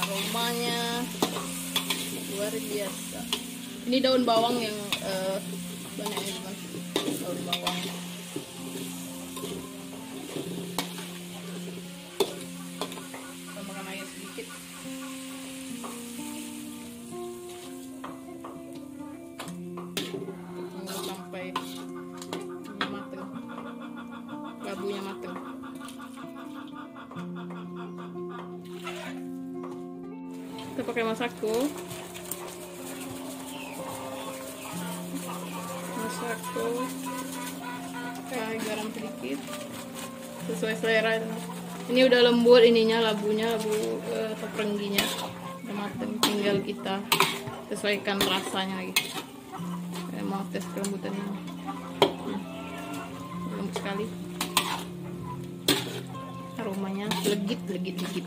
aromanya luar biasa. Ini daun bawang yang uh, banyak yang dimasukkan daun bawang tambahkan air sedikit Tunggu sampai ini mateng labunya mateng kita pakai masako masako pakai garam sedikit sesuai selera. Ini udah lembut ininya labunya labu uh, tepengginya udah mateng tinggal kita sesuaikan rasanya lagi saya mau tes kelembutan ini. Hmm. lembut sekali. Aromanya legit legit legit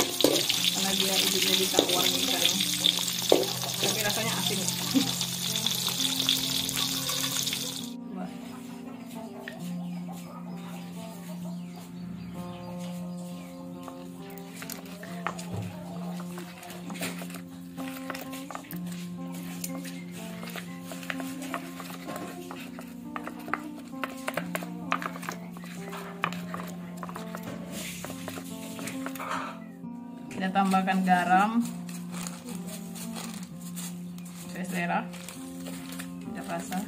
karena dia di tawar nih sekarang tapi rasanya asin kita tambahkan garam. Sesuai selera. Tidak rasa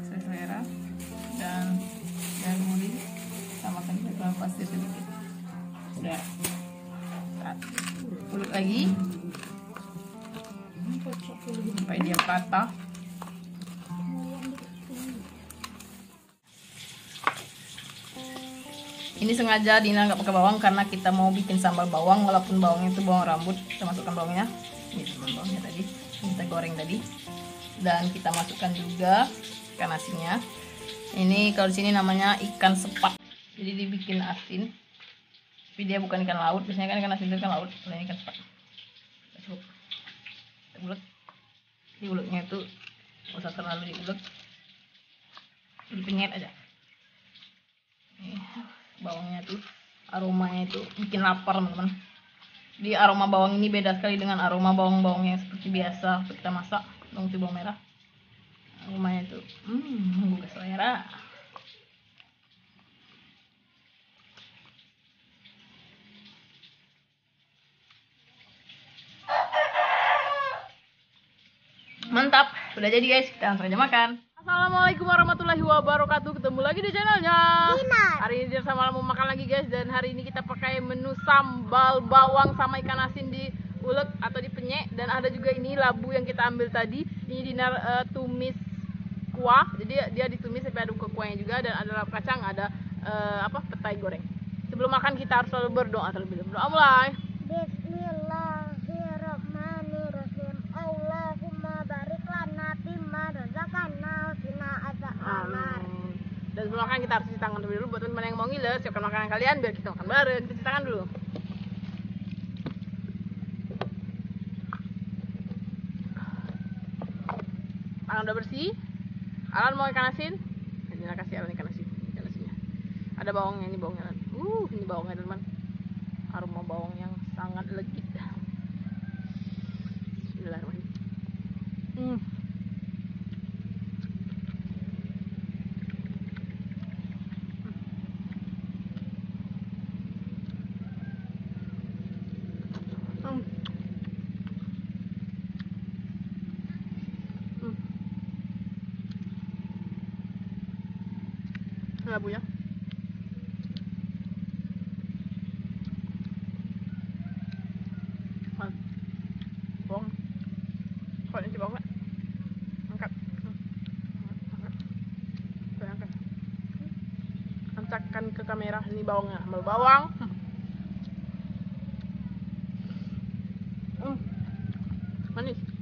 sesuai selera. Dan gurih. Tambahkan juga pasir sedikit. Sudah ini sengaja Dina nggak pakai bawang karena kita mau bikin sambal bawang walaupun bawangnya itu bawang rambut kita masukkan bawangnya. Ini bawangnya tadi ini kita goreng tadi. Dan kita masukkan juga ikan asinnya. Ini kalau di sini namanya ikan sepat. Jadi dibikin asin tapi dia bukan ikan laut. Biasanya kan ikan asin itu ikan laut kalau ini ikan sepat. Kita celup kita ulek diuleknya itu nggak usah terlalu diulek dipenyet aja bawangnya tuh aromanya itu bikin lapar teman-teman. Di aroma bawang ini beda sekali dengan aroma bawang-bawang yang seperti biasa kita masak bawang putih bawang merah. Aromanya itu hmm menggugah selera. Mantap udah jadi guys kita langsung aja makan Assalamualaikum warahmatullahi wabarakatuh. Ketemu lagi di channelnya. Hari ini dia sama mau makan lagi guys. Dan hari ini kita pakai menu sambal bawang sama ikan asin di ulek atau di penyek. Dan ada juga ini labu yang kita ambil tadi. Ini dinar eh, tumis kuah. Jadi dia ditumis sampai ada kuahnya juga. Dan ada kacang ada eh, apa petai goreng. Sebelum makan kita harus selalu berdoa terlebih dahulu. Doa mulai sebelum makan kita harus cuci tangan terlebih dulu buat teman-teman yang mau ngiler siapkan makanan kalian biar kita makan bareng. Kita cuci tangan dulu. Tangan udah bersih. Alan mau ikan asin? Nah, kasih Alan ikan asin. Ikan asinnya. Ada bawangnya ini bawangnya. Alan. Uh, ini bawangnya teman. Aroma bawang yang sangat legit. Bismillahirrahmanirrahim. Hmm. Labunya Ah. bawang kau nanti bawang nggak? angkat. Hmm. angkat. Angkatkan ke kamera. Ini bawangnya ambil bawang. Hmm. manis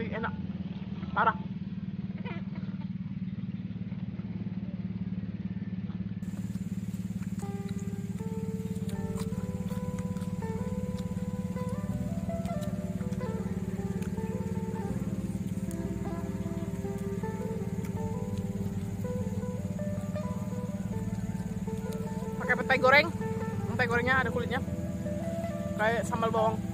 asli enak. Parah. Pakai petai goreng. Petai gorengnya ada kulitnya. Kayak sambal bawang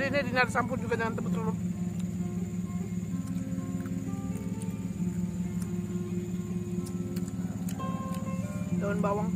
Jadi ini dinar sampur juga dengan tepung telur. Daun bawang,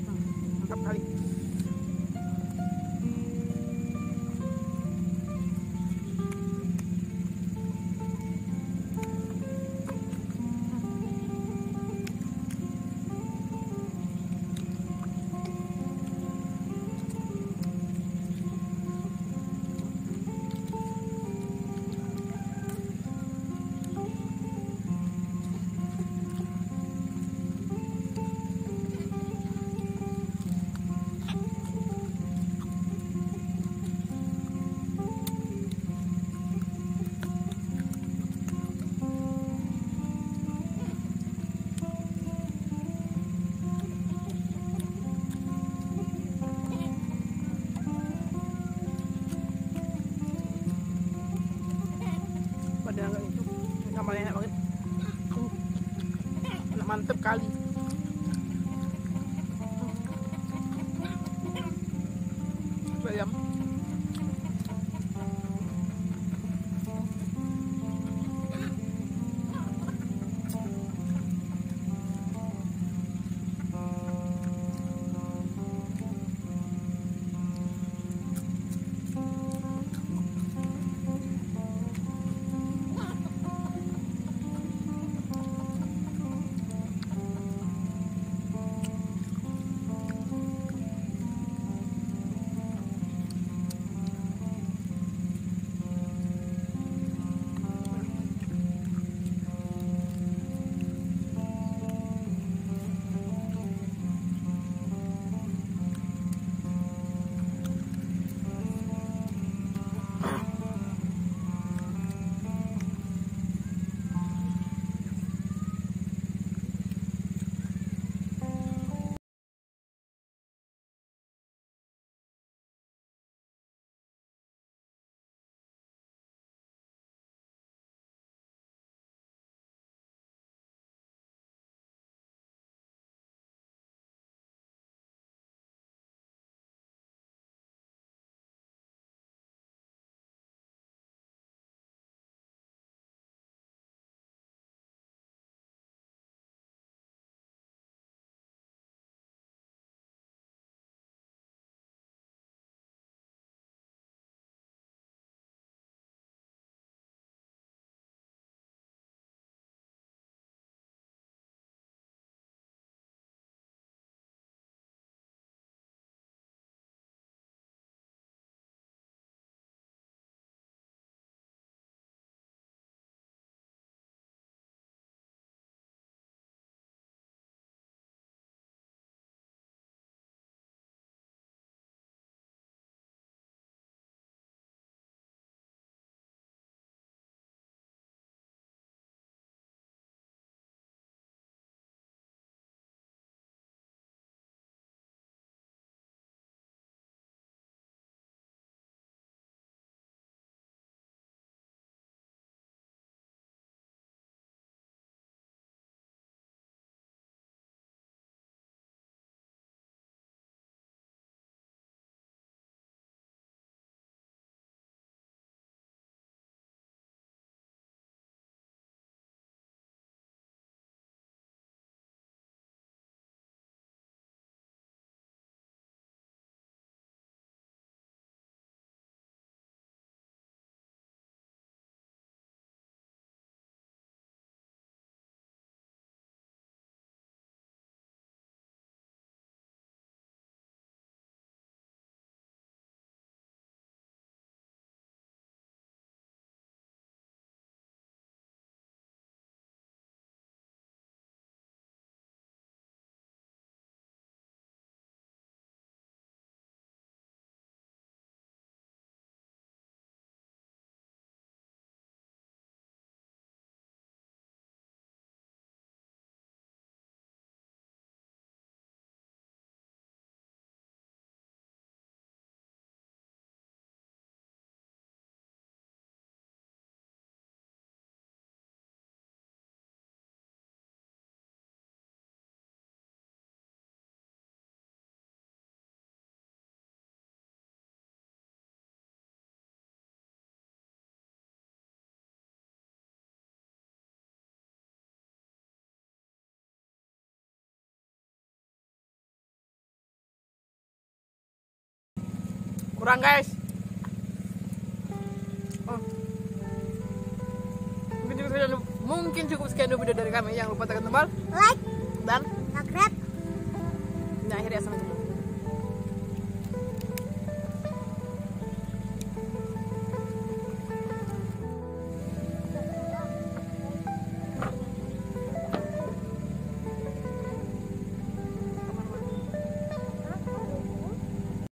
kurang guys. Oh. mungkin cukup sekian mungkin cukup sekian dulu video dari kami. Yang lupa tekan tombol. Like. Dan subscribe. nah akhirnya sampai jumpa